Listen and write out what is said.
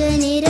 ಜನರ